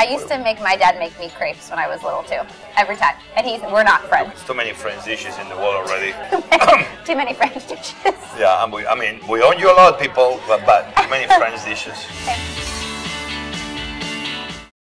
I used to make my dad make me crepes when I was little too. Every time. And he's we're not friends. There's too many French dishes in the world already. Too many French dishes. yeah, we, I mean, we own you a lot, people, but, but too many French dishes. Okay.